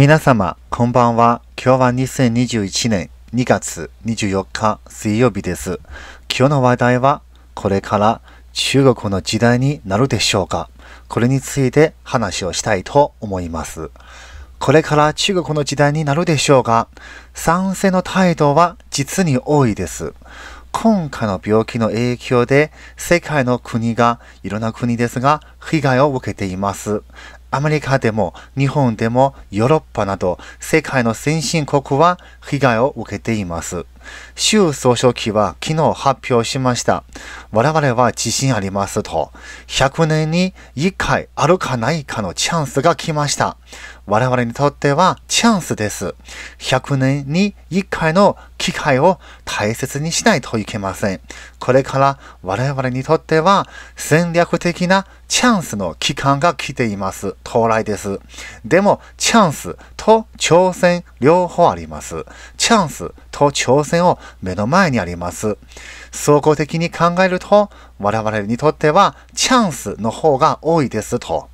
皆様、こんばんは。今日は2021年2月24日水曜日です。今日の話題は、これから中国の時代になるでしょうかこれについて話をしたいと思います。これから中国の時代になるでしょうが、賛成の態度は実に多いです。今回の病気の影響で世界の国がいろんな国ですが被害を受けています。アメリカでも日本でもヨーロッパなど世界の先進国は被害を受けています。習総書記は昨日発表しました。我々は自信ありますと。100年に1回あるかないかのチャンスが来ました。我々にとってはチャンスです。100年に1回の機会を大切にしないといけません。これから我々にとっては戦略的なチャンスの期間が来ています。到来です。でも、チャンスと挑戦両方あります。チャンスと挑戦を目の前にあります。総合的に考えると、我々にとってはチャンスの方が多いですと。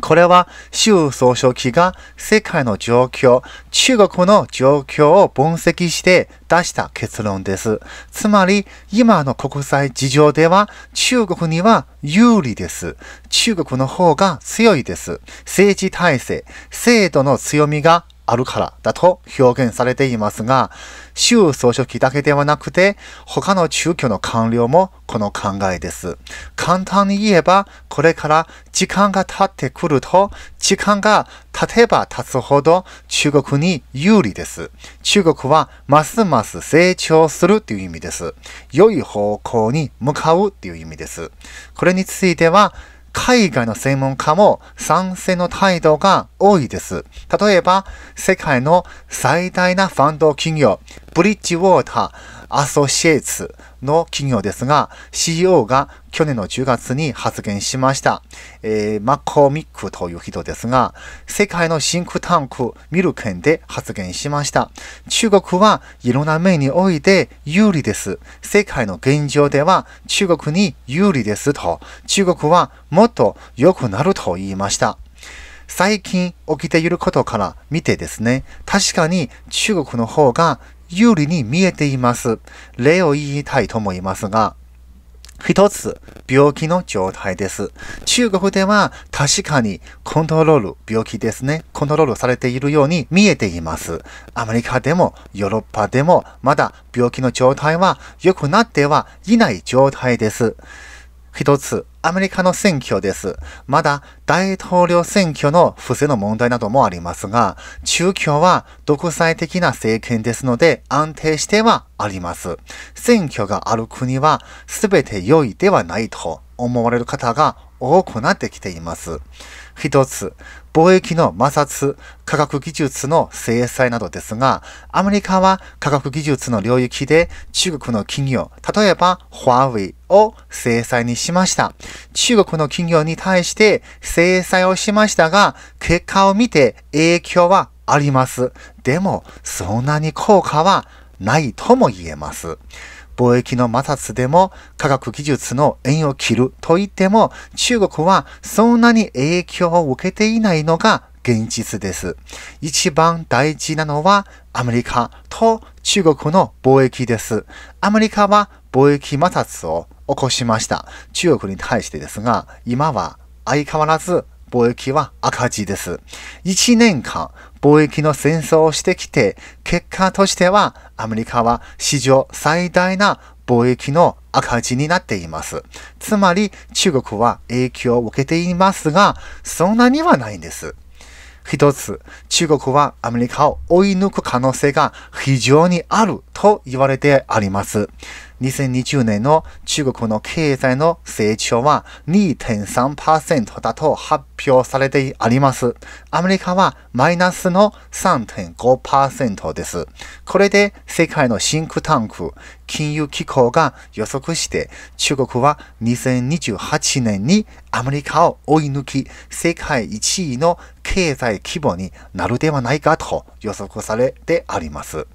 これは習総書記が世界の状況、中国の状況を分析して出した結論です。つまり、今の国際事情では中国には有利です。中国の方が強いです。政治体制、制度の強みがあるからだと表現されていますが、習総書記だけではなくて、他の中共の官僚もこの考えです。簡単に言えば、これから時間が経ってくると、時間が経てば経つほど中国に有利です。中国はますます成長するという意味です。良い方向に向かうという意味です。これについては、海外の専門家も賛成の態度が多いです。例えば、世界の最大なファンド企業、ブリッジウォーター、アソシエイツの企業ですが、CEO が去年の10月に発言しました。えー、マコミックという人ですが、世界のシンクタンクミルケンで発言しました。中国はいろんな面において有利です。世界の現状では中国に有利ですと、中国はもっと良くなると言いました。最近起きていることから見てですね、確かに中国の方が有利に見えています。例を言いたいと思いますが、一つ、病気の状態です。中国では確かにコントロール、病気ですね。コントロールされているように見えています。アメリカでもヨーロッパでもまだ病気の状態は良くなってはいない状態です。一つ、アメリカの選挙です。まだ大統領選挙の不正の問題などもありますが、中共は独裁的な政権ですので安定してはあります。選挙がある国は全て良いではないと思われる方が多くなってきています。一つ、貿易の摩擦、科学技術の制裁などですが、アメリカは科学技術の領域で中国の企業、例えば華為を制裁にしました。中国の企業に対して制裁をしましたが、結果を見て影響はあります。でも、そんなに効果はないとも言えます。貿易の摩擦でも科学技術の縁を切ると言っても中国はそんなに影響を受けていないのが現実です。一番大事なのはアメリカと中国の貿易です。アメリカは貿易摩擦を起こしました。中国に対してですが、今は相変わらず貿易は赤字です。1年間貿易の戦争をしてきて、結果としてはアメリカは史上最大な貿易の赤字になっています。つまり中国は影響を受けていますが、そんなにはないんです。一つ、中国はアメリカを追い抜く可能性が非常にあると言われてあります。2020年の中国の経済の成長は2.3%だと発表されてあります。アメリカはマイナスの3.5%です。これで世界のシンクタンク、金融機構が予測して中国は2028年にアメリカを追い抜き世界1位の経済規模になるではないかと予測されてあります。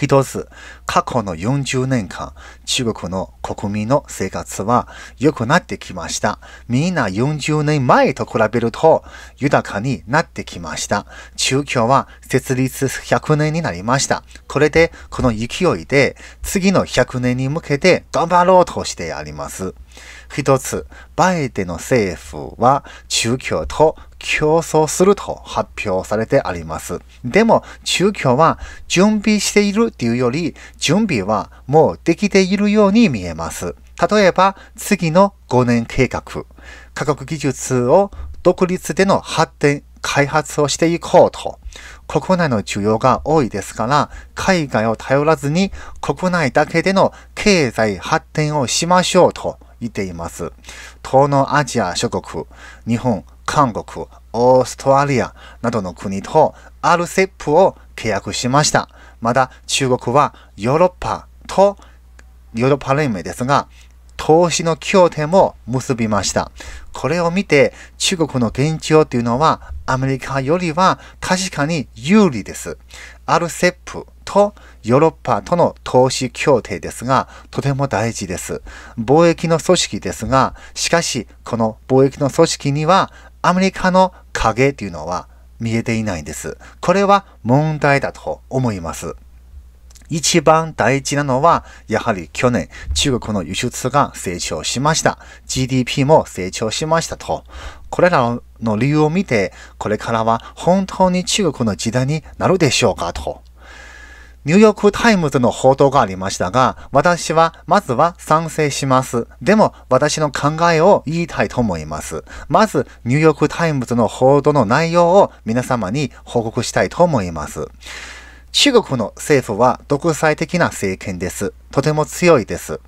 一つ、過去の40年間、中国の国民の生活は良くなってきました。みんな40年前と比べると豊かになってきました。中共は設立100年になりました。これで、この勢いで次の100年に向けて頑張ろうとしてあります。一つ、バイデンの政府は中共と競争すると発表されてあります。でも、中共は準備しているっていうより、準備はもうできているように見えます。例えば、次の5年計画。科学技術を独立での発展、開発をしていこうと。国内の需要が多いですから、海外を頼らずに国内だけでの経済発展をしましょうと言っています。東南アジア諸国、日本、韓国、オーストラリアなどの国と RCEP を契約しました。まだ中国はヨーロッパとヨーロッパ連盟ですが、投資の協定も結びました。これを見て中国の現状というのはアメリカよりは確かに有利です。RCEP とヨーロッパとの投資協定ですが、とても大事です。貿易の組織ですが、しかし、この貿易の組織には、アメリカの影というのは見えていないんです。これは問題だと思います。一番大事なのは、やはり去年、中国の輸出が成長しました。GDP も成長しましたと。これらの理由を見て、これからは本当に中国の時代になるでしょうかと。ニューヨークタイムズの報道がありましたが、私はまずは賛成します。でも私の考えを言いたいと思います。まず、ニューヨークタイムズの報道の内容を皆様に報告したいと思います。中国の政府は独裁的な政権です。とても強いです。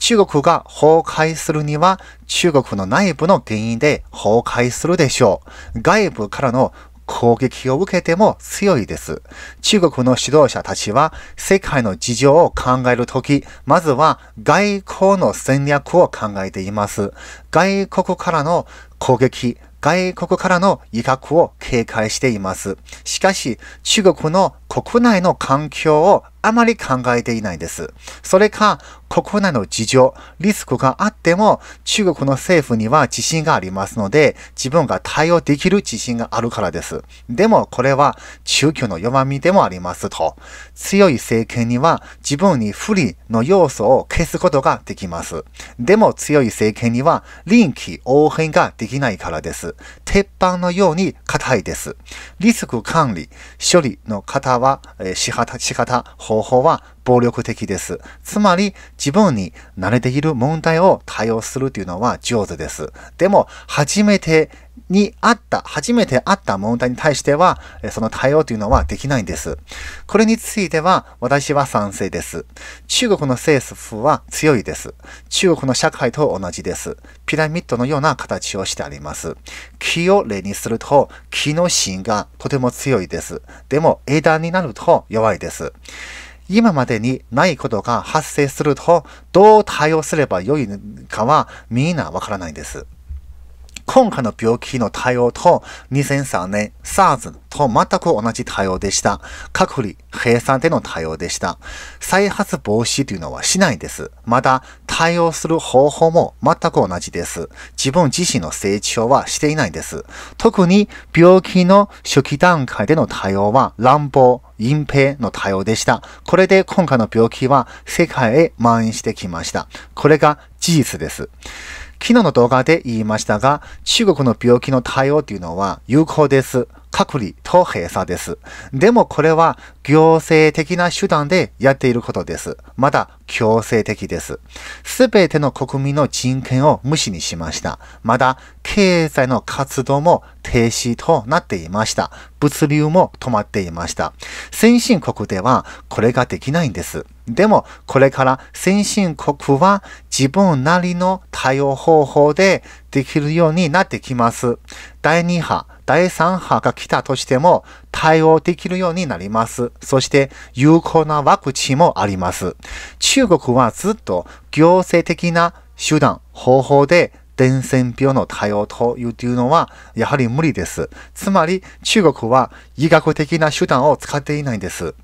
中国が崩壊するには中国の内部の原因で崩壊するでしょう。外部からの攻撃を受けても強いです。中国の指導者たちは世界の事情を考えるとき、まずは外交の戦略を考えています。外国からの攻撃、外国からの威嚇を警戒しています。しかし、中国の国内の環境をあまり考えていないです。それか、国内の事情、リスクがあっても、中国の政府には自信がありますので、自分が対応できる自信があるからです。でも、これは中共の弱みでもありますと。強い政権には自分に不利の要素を消すことができます。でも、強い政権には臨機応変ができないからです。鉄板のように硬いです。リスク管理、処理の方は、えー、仕方、仕方、方法は暴力的です。つまり、自分に慣れている問題を対応するというのは上手です。でも、初めてにあった、初めてあった問題に対しては、その対応というのはできないんです。これについては、私は賛成です。中国の政府は強いです。中国の社会と同じです。ピラミッドのような形をしてあります。木を例にすると、木の芯がとても強いです。でも、枝になると弱いです。今までにないことが発生すると、どう対応すればよいかはみんなわからないんです。今回の病気の対応と2003年 SARS と全く同じ対応でした。隔離、閉鎖での対応でした。再発防止というのはしないです。また、対応する方法も全く同じです。自分自身の成長はしていないんです。特に病気の初期段階での対応は乱暴、隠蔽の対応でした。これで今回の病気は世界へ蔓延してきました。これが事実です。昨日の動画で言いましたが、中国の病気の対応というのは有効です。隔離と閉鎖です。でもこれは行政的な手段でやっていることです。まだ強制的です。すべての国民の人権を無視にしました。まだ経済の活動も停止となっていました。物流も止まっていました。先進国ではこれができないんです。でも、これから先進国は自分なりの対応方法でできるようになってきます。第2波、第3波が来たとしても対応できるようになります。そして有効なワクチンもあります。中国はずっと行政的な手段、方法で伝染病の対応というのはやはり無理です。つまり中国は医学的な手段を使っていないんです。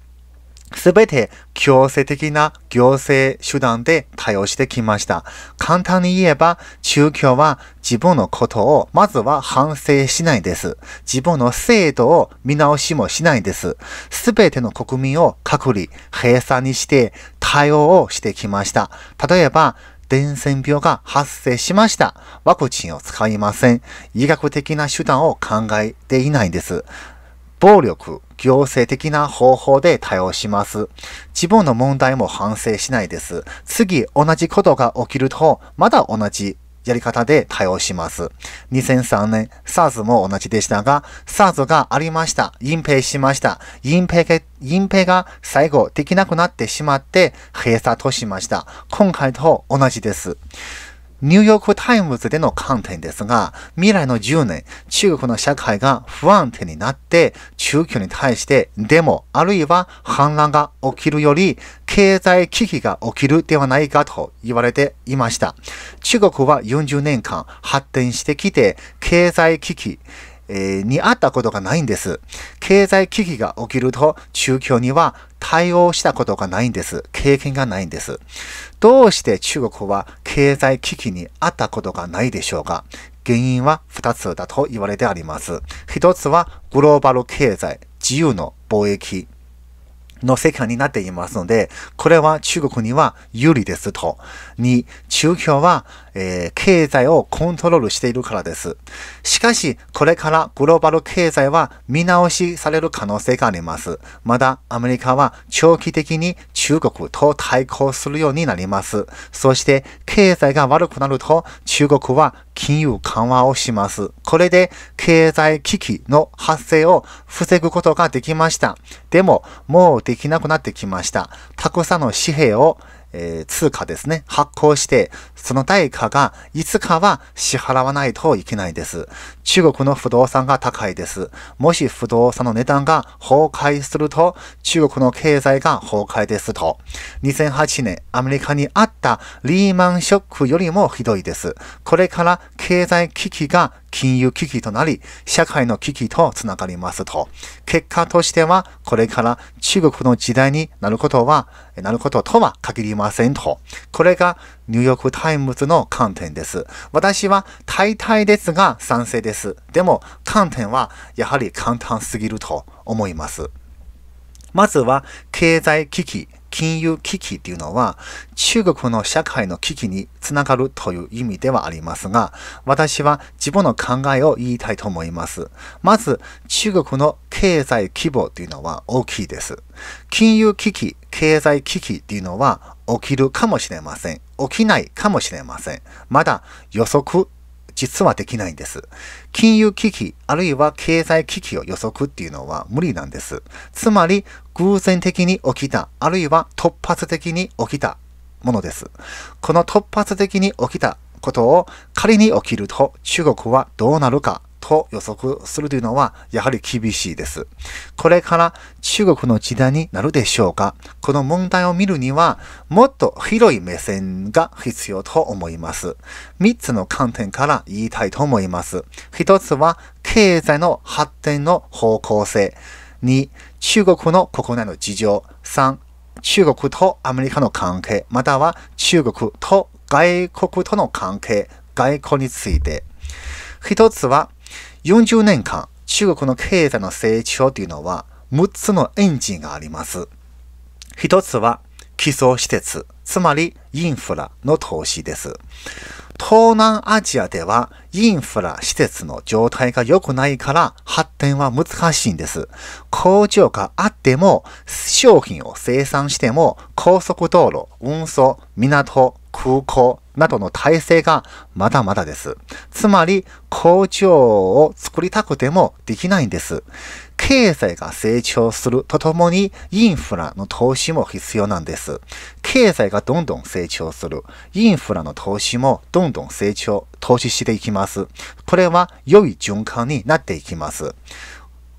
すべて強制的な行政手段で対応してきました。簡単に言えば、宗教は自分のことをまずは反省しないです。自分の制度を見直しもしないです。すべての国民を隔離、閉鎖にして対応をしてきました。例えば、伝染病が発生しました。ワクチンを使いません。医学的な手段を考えていないんです。暴力、行政的な方法で対応します。自分の問題も反省しないです。次、同じことが起きると、まだ同じやり方で対応します。2003年、SARS も同じでしたが、SARS がありました。隠蔽しました。隠蔽が、隠蔽が最後できなくなってしまって閉鎖としました。今回と同じです。ニューヨークタイムズでの観点ですが、未来の10年、中国の社会が不安定になって、中共に対してデモ、あるいは反乱が起きるより、経済危機が起きるではないかと言われていました。中国は40年間発展してきて、経済危機、えー、にあったことがないんです。経済危機が起きると、中共には対応したことがないんです。経験がないんです。どうして中国は経済危機にあったことがないでしょうか？原因は2つだと言われてあります。1つはグローバル経済、自由の貿易。の世界になっていますので、これは中国には有利ですと。2、中共は、えー、経済をコントロールしているからです。しかし、これからグローバル経済は見直しされる可能性があります。まだアメリカは長期的に中国と対抗するようになります。そして、経済が悪くなると中国は金融緩和をします。これで経済危機の発生を防ぐことができました。でも、もうできなくなってきました。たくさんの紙幣をえー、通貨ですね、発行して、その対価がいつかは支払わないといけないです。中国の不動産が高いです。もし不動産の値段が崩壊すると、中国の経済が崩壊ですと。2008年、アメリカにあったリーマンショックよりもひどいです。これから経済危機が金融危機となり、社会の危機とつながりますと。結果としては、これから中国の時代になることは、なることとは限りませんと。これがニューヨークタイムズの観点です。私は大体ですが賛成です。でも観点はやはり簡単すぎると思います。まずは経済危機金融危機っていうのは中国の社会の危機につながるという意味ではありますが、私は自分の考えを言いたいと思います。まず、中国の経済規模っていうのは大きいです。金融危機、経済危機っていうのは起きるかもしれません。起きないかもしれません。まだ予測実はできないんです。金融危機、あるいは経済危機を予測っていうのは無理なんです。つまり、偶然的に起きた、あるいは突発的に起きたものです。この突発的に起きたことを仮に起きると中国はどうなるかと予測するというのはやはり厳しいです。これから中国の時代になるでしょうかこの問題を見るにはもっと広い目線が必要と思います。3つの観点から言いたいと思います。1つは経済の発展の方向性。2、中国の国内の事情。3、中国とアメリカの関係、または中国と外国との関係、外交について。一つは40年間、中国の経済の成長というのは、6つのエンジンがあります。一つは、基礎施設、つまりインフラの投資です。東南アジアではインフラ施設の状態が良くないから発展は難しいんです。工場があっても商品を生産しても高速道路、運送、港、空港などの体制がまだまだです。つまり工場を作りたくてもできないんです。経済が成長するとともにインフラの投資も必要なんです。経済がどんどん成長する。インフラの投資もどんどん成長、投資していきます。これは良い循環になっていきます。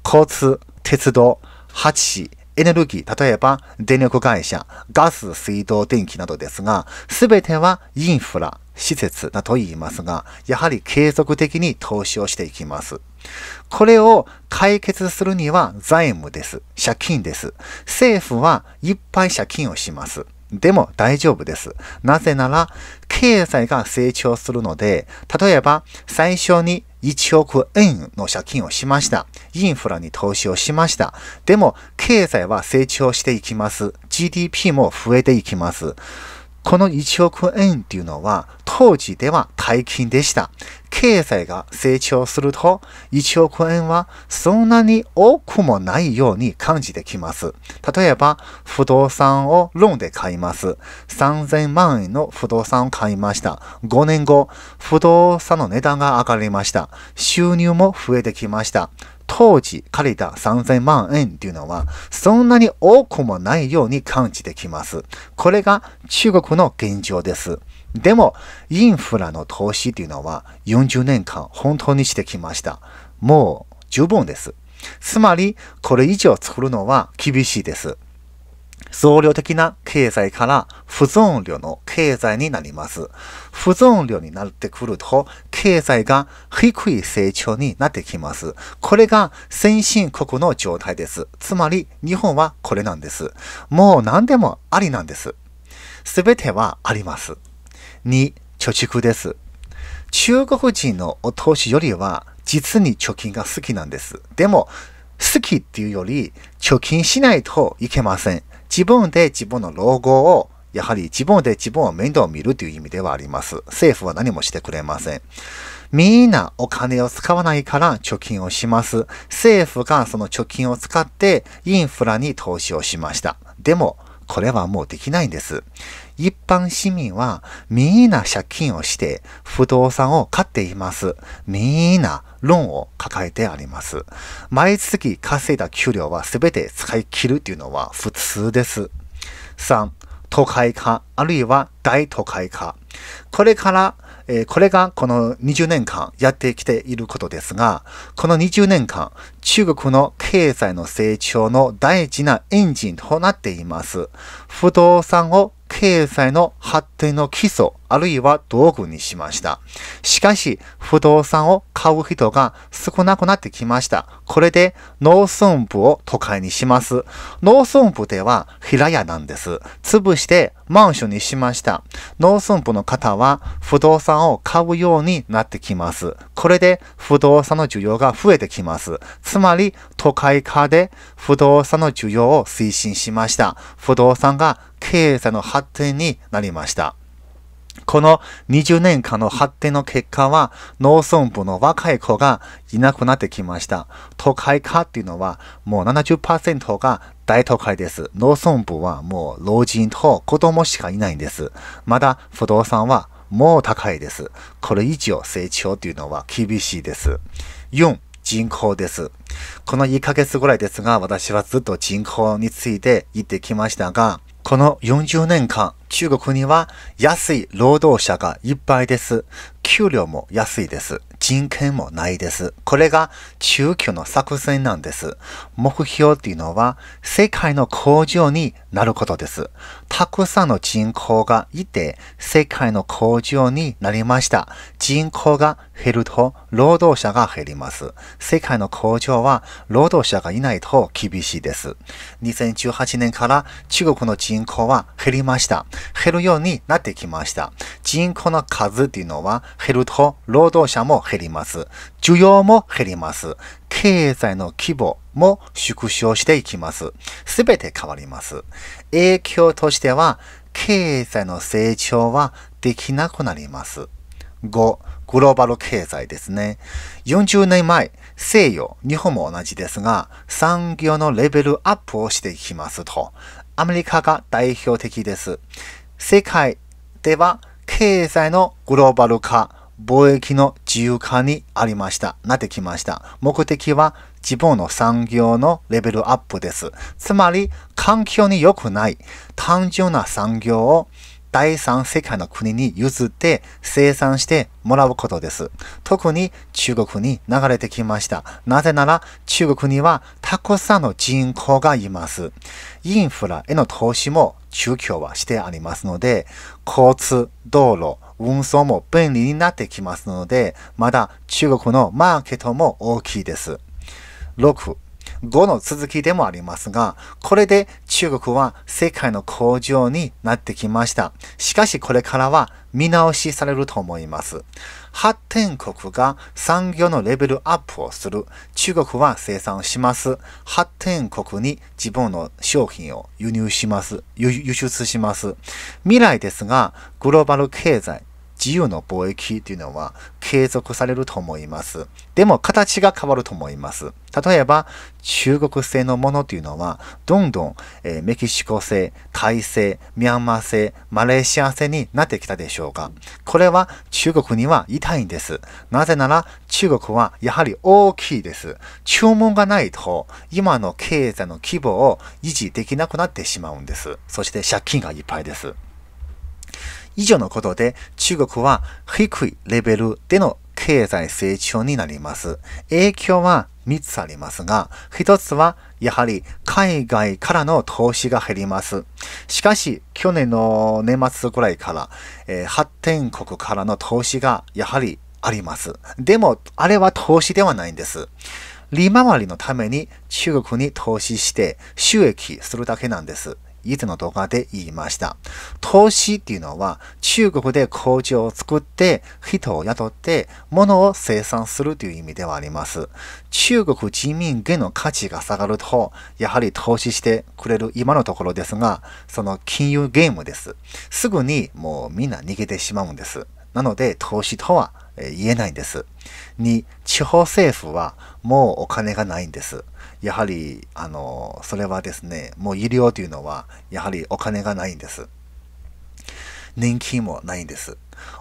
交通、鉄道、八市、エネルギー、例えば電力会社、ガス、水道、電気などですが、すべてはインフラ、施設だと言いますが、やはり継続的に投資をしていきます。これを解決するには財務です。借金です。政府はいっぱい借金をします。でも大丈夫です。なぜなら、経済が成長するので、例えば最初に1億円の借金をしました。インフラに投資をしました。でも、経済は成長していきます。GDP も増えていきます。この1億円っていうのは、当時では大金でした。経済が成長すると、1億円はそんなに多くもないように感じてきます。例えば、不動産をローンで買います。3000万円の不動産を買いました。5年後、不動産の値段が上がりました。収入も増えてきました。当時借りた3000万円っていうのは、そんなに多くもないように感じてきます。これが中国の現状です。でも、インフラの投資っていうのは40年間本当にしてきました。もう十分です。つまり、これ以上作るのは厳しいです。総量的な経済から不存量の経済になります。不存量になってくると、経済が低い成長になってきます。これが先進国の状態です。つまり、日本はこれなんです。もう何でもありなんです。すべてはあります。2、貯蓄です。中国人のお投資よりは実に貯金が好きなんです。でも、好きっていうより貯金しないといけません。自分で自分の老後をやはり自分で自分を面倒を見るという意味ではあります。政府は何もしてくれません。みんなお金を使わないから貯金をします。政府がその貯金を使ってインフラに投資をしました。でも、これはもうできないんです。一般市民はみんな借金をして不動産を買っています。みんなローンを抱えてあります。毎月稼いだ給料は全て使い切るっていうのは普通です。3、都会化、あるいは大都会化。これから、えーこれがこの20年間やってきていることですが、この20年間、中国の経済の成長の大事なエンジンとなっています。不動産を経済の発展の基礎、あるいは道具にしました。しかし、不動産を買う人が少なくなってきました。これで農村部を都会にします。農村部では平屋なんです。潰してマンションにしました。農村部の方は不動産を買うようになってきます。これで不動産の需要が増えてきます。つまり都会化で不動産の需要を推進しました。不動産が経済の発展になりました。この20年間の発展の結果は農村部の若い子がいなくなってきました。都会化っていうのはもう70%が大都会です。農村部はもう老人と子供しかいないんです。まだ不動産はもう高いです。これ以上成長っていうのは厳しいです。4、人口です。この1ヶ月ぐらいですが、私はずっと人口について言ってきましたが、この40年間、中国には安い労働者がいっぱいです。給料も安いです。人権もないです。これが中共の作戦なんです。目標っていうのは世界の工場になることです。たくさんの人口がいて世界の工場になりました。人口が減ると労働者が減ります。世界の工場は労働者がいないと厳しいです。2018年から中国の人口は減りました。減るようになってきました。人口の数っていうのは減ると労働者も減減ります。需要も減ります。経済の規模も縮小していきます。すべて変わります。影響としては、経済の成長はできなくなります。5、グローバル経済ですね。40年前、西洋、日本も同じですが、産業のレベルアップをしていきますと、アメリカが代表的です。世界では経済のグローバル化、貿易の自由化にありました。なってきました。目的は自分の産業のレベルアップです。つまり、環境に良くない単純な産業を第三世界の国に譲って生産してもらうことです。特に中国に流れてきました。なぜなら中国にはたくさんの人口がいます。インフラへの投資も中共はしてありますので、交通、道路、運送も便利になってきますので、まだ中国のマーケットも大きいです。6、5の続きでもありますが、これで中国は世界の工場になってきました。しかしこれからは見直しされると思います。発展国が産業のレベルアップをする。中国は生産します。発展国に自分の商品を輸入します。輸出します。未来ですが、グローバル経済、自由の貿易というのは継続されると思います。でも形が変わると思います。例えば中国製のものというのはどんどん、えー、メキシコ製、タイ製、ミャンマー製、マレーシア製になってきたでしょうか。これは中国には痛いんです。なぜなら中国はやはり大きいです。注文がないと今の経済の規模を維持できなくなってしまうんです。そして借金がいっぱいです。以上のことで中国は低いレベルでの経済成長になります。影響は3つありますが、1つはやはり海外からの投資が減ります。しかし、去年の年末ぐらいから、えー、発展国からの投資がやはりあります。でも、あれは投資ではないんです。利回りのために中国に投資して収益するだけなんです。以前の動画で言いました。投資っていうのは中国で工場を作って人を雇って物を生産するという意味ではあります。中国人民元の価値が下がるとやはり投資してくれる今のところですがその金融ゲームです。すぐにもうみんな逃げてしまうんです。なので投資とは言えないんです。2、地方政府はもうお金がないんです。やはり、あの、それはですね、もう医療というのは、やはりお金がないんです。年金もないんです。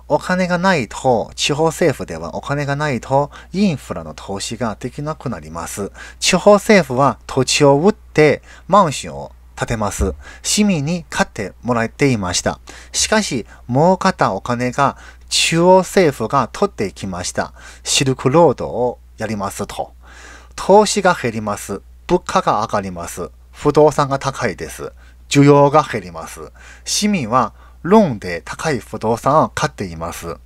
お金がないと、地方政府ではお金がないと、インフラの投資ができなくなります。地方政府は土地を売ってマンションを建てます。市民に買ってもらっていました。しかし、儲かったお金が中央政府が取っていきました。シルクロードをやりますと。投資が減ります。物価が上がります。不動産が高いです。需要が減ります。市民はローンで高い不動産を買っています。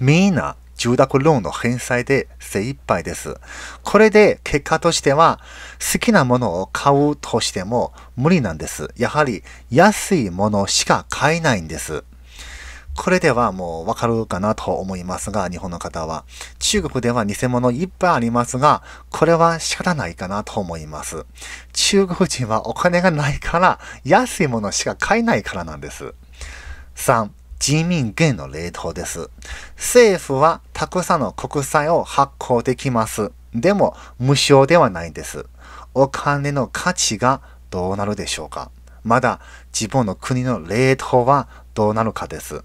みんな住宅ローンの返済で精一杯です。これで結果としては好きなものを買うとしても無理なんです。やはり安いものしか買えないんです。これではもうわかるかなと思いますが、日本の方は。中国では偽物いっぱいありますが、これは仕方ないかなと思います。中国人はお金がないから安いものしか買えないからなんです。3、人民元の冷凍です。政府はたくさんの国債を発行できます。でも無償ではないんです。お金の価値がどうなるでしょうか？まだ自分の国の冷凍はどうなるかです。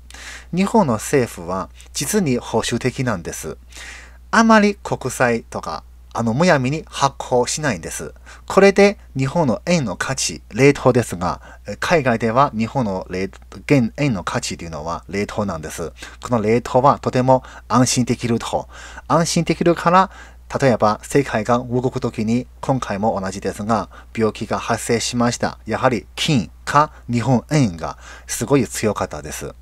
日本の政府は実に保守的なんです。あまり国債とか、あの、むやみに発行しないんです。これで日本の円の価値、冷凍ですが、海外では日本の現円の価値というのは冷凍なんです。この冷凍はとても安心できると。安心できるから、例えば世界が動くときに今回も同じですが病気が発生しました。やはり金か日本円がすごい強かったです。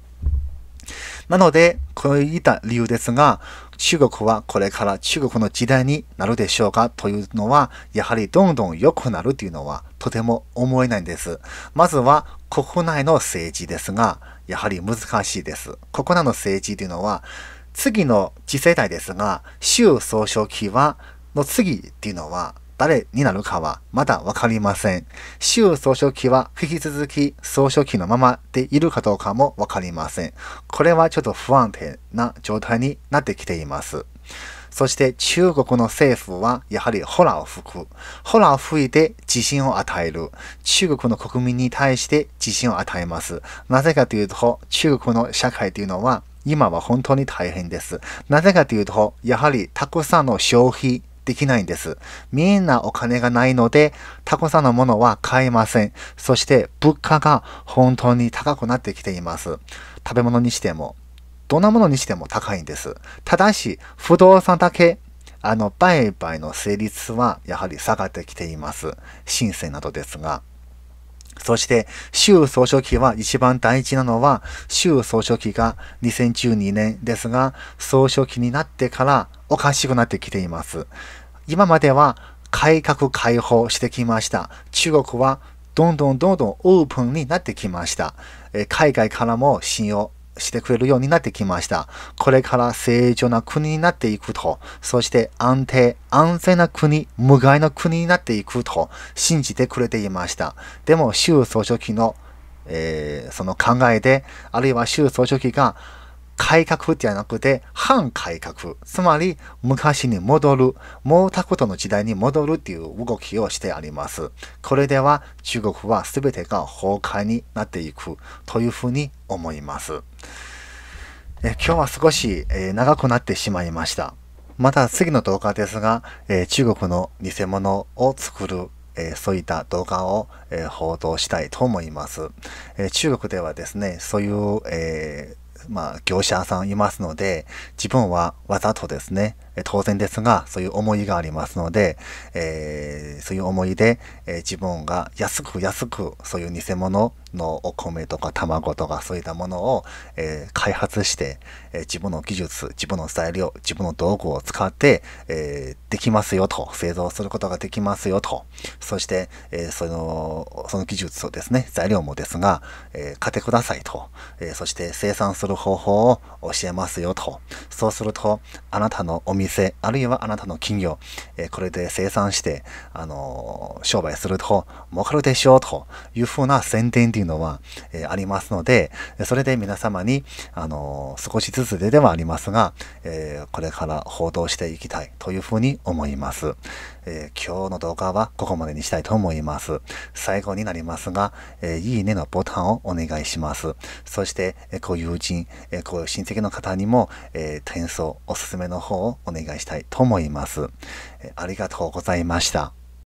なので、こういった理由ですが、中国はこれから中国の時代になるでしょうか？というのは、やはりどんどん良くなるというのはとても思えないんです。まずは国内の政治ですが、やはり難しいです。国内の政治というのは、次の次世代ですが、習総書記は、の次っていうのは誰になるかはまだわかりません。習総書記は引き続き総書記のままでいるかどうかもわかりません。これはちょっと不安定な状態になってきています。そして中国の政府はやはりホラーを吹く。ホラーを吹いて自信を与える。中国の国民に対して自信を与えます。なぜかというと、中国の社会というのは今は本当に大変です。なぜかというと、やはりたくさんの消費できないんです。みんなお金がないので、たくさんのものは買えません。そして物価が本当に高くなってきています。食べ物にしても、どんなものにしても高いんです。ただし、不動産だけ、あの、売買の成立はやはり下がってきています。申請などですが。そして、習総書記は一番大事なのは、習総書記が2012年ですが、総書記になってからおかしくなってきています。今までは改革開放してきました。中国はどんどんどんどんオープンになってきました。海外からも信用してくれるようになってきました。これから正常な国になっていくと、そして安定、安全な国、無害な国になっていくと信じてくれていました。でも、習総書記の、えー、その考えで、あるいは習総書記が改革じゃなくて反改革。つまり昔に戻る、毛沢東の時代に戻るっていう動きをしてあります。これでは中国は全てが崩壊になっていくというふうに思います。え今日は少し、え長くなってしまいました。また次の動画ですが、え中国の偽物を作るえそういった動画を、え報道したいと思います。え中国ではですね、そういう、えまあ、業者さんいますので、自分はわざとですね、当然ですが、そういう思いがありますので、えー、そういう思いで、えー、自分が安く安く、そういう偽物のお米とか卵とかそういったものを、えー、開発して、え自分の技術、自分の材料、自分の道具を使って、えできますよと、製造することができますよと、そして、えその、その技術をですね、材料もですが、え買ってくださいと、えそして生産する方法を教えますよと、そうすると、あなたのお店、あるいはあなたの企業、えこれで生産して、あの商売すると儲かるでしょうというふうな宣伝というのは、えありますので、それで皆様に、あの少しずつでではありますが、えこれから報道していきたいというふうに思います。え今日の動画はここまでにしたいと思います。最後になりますが、えいいねのボタンをお願いします。そして、えご友人、えご親戚の方にも、え転送、おすすめの方をお願いしたいと思います。ありがとうございました。